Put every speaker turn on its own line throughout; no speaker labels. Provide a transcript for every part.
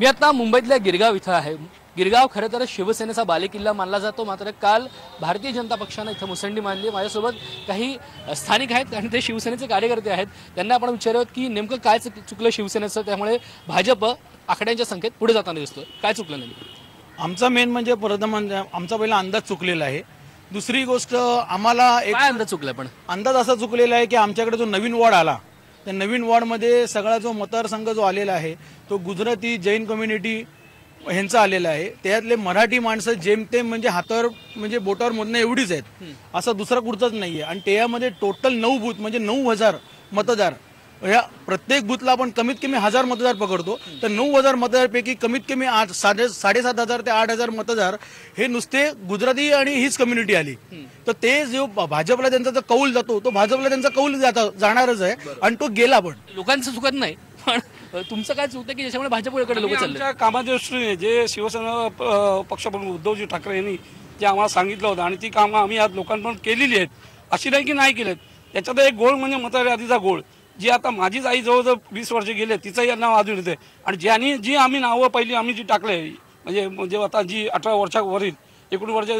मी आता मुंबईतल्या गिरगाव इथं आहे. गिरगाव खरं तर शिवसेनेचा बालेकिल्ला मानला जातो. मात्र काल भारतीय जनता पक्षानं इथं मुसंडी मानली माझ्यासोबत काही स्थानिक आहेत आणि ते शिवसेनेचे कार्यकर्ते आहेत. त्यांना आपण विचारूयात की नेमकं काय चुक- चुकलं शिवसेनेचं? त्यामुळे भाजप आकड्यांच्या संख्येत पुढे जाताना दिसतोय. काय चुकलं नेमकं?
आमचा मेन म्हणजे प्रथम आमचा पहिला अंदाज चुकलेला आहे. दुसरी गोष्ट आम्हाला एक
अंदाज चुकलाय पण?
अंदाज असा चुकलेला आहे की आमच्याकडे जो नवीन वॉर्ड आला त्या नवीन वॉर्डमध्ये सगळा जो मतदारसंघ जो आलेला आहे तो गुजराती जैन कम्युनिटी ह्यांचा आलेला आहे. त्यातले मराठी माणसं जेमतेम म्हणजे हातावर म्हणजे बोटावर मोजणं एवढीच आहेत. असा दुसरा कुठचाच नाही आहे आणि त्यामध्ये टोटल नऊ बूथ म्हणजे नऊ हजार मतदार ह्या प्रत्येक बूथला आपण कमीत कमी हजार मतदार पकडतो. तर नऊ हजार मतदारपैकी कमीत कमी आठ साडे साडेसात हजार ते आठ हजार मतदार हे नुसते गुजराती आणि हीच कम्युनिटी आली. तर ते जो भाजपला त्यांचा जो कौल जातो तो भाजपला त्यांचा कौल जाता जाणारच आहे. आणि तो गेला पण.
लोकांचं चुकत नाही. पण तुमचं काय चुकतं की ज्याच्यामुळे भाजपकडे लोक चालले?
कामाच्या दृष्टीने जे शिवसेना पक्षप्रमुख उद्धवजी ठाकरे यांनी जे आम्हाला सांगितलं होतं आणि ती कामं आम्ही आज लोकांपर्यंत केलेली आहेत अशी नाही की नाही केलेत. त्याच्यात एक गोळ म्हणजे मतदार यादीचा गोळ जी आता माझीच आई जवळजवळ वीस वर्ष गेले तिचंही नाव अजून येते. आणि ज्यांनी जी आम्ही नावं पहिली आम्ही जी टाकले म्हणजे म्हणजे आता जी अठरा वर्षावरील एकूण वर्षा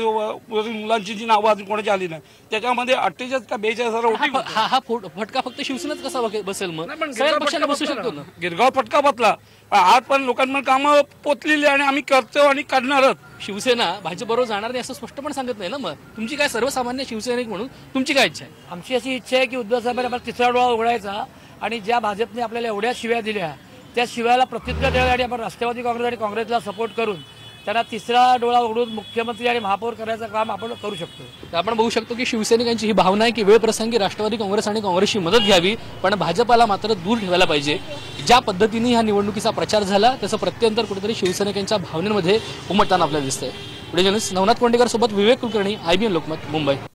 वरील मुलांची जी नावं अजून कोणाची आली नाही त्याच्यामध्ये अठ्ठेचाळीस का बेचाळीस हजार
हा हा फुट- फटका फक्त शिवसेनेच कसा बसेल मग? सगळ्या पक्षांना बसू शकतो ना.
गिरगाव फटका बसला. आज पण लोकांमध्ये कामं पोचलेली आणि आम्ही करतो आणि करणारच
शिवसेना भाजपबरोबर जाणार नाही असं स्पष्ट पण सांगत नाही ना मग? तुमची काय सर्वसामान्य शिवसैनिक म्हणून तुमची काय इच्छा आहे?
आमची अशी इच्छा आहे की उद्धव साहेबांनी आपला तिसरा डोळा उघडायचा आणि ज्या भाजपने आपल्याला एवढ्या शिव्या दिल्या त्या शिव्याला प्रत्युत्तर देण्यासाठी आपण राष्ट्रवादी काँग्रेस आणि काँग्रेसला सपोर्ट करून त्यांना तिसरा डोळा उघडून मुख्यमंत्री आणि महापौर करायचं काम आपण करू शकतो.
तर आपण बघू शकतो की शिवसैनिकांची ही भावना आहे की वेळ प्रसंगी राष्ट्रवादी काँग्रेस आणि काँग्रेसची मदत घ्यावी पण भाजपाला मात्र दूर ठेवायला पाहिजे. ज्या पद्धतीने ह्या निवडणुकीचा प्रचार झाला त्याचं प्रत्यंतर कुठेतरी शिवसैनिकांच्या भावनेमध्ये उमटताना आपल्याला दिसतंय. पुढे जनस नवनाथ कोंडेकर सोबत विवेक कुलकर्णी आयबीएन लोकमत मुंबई.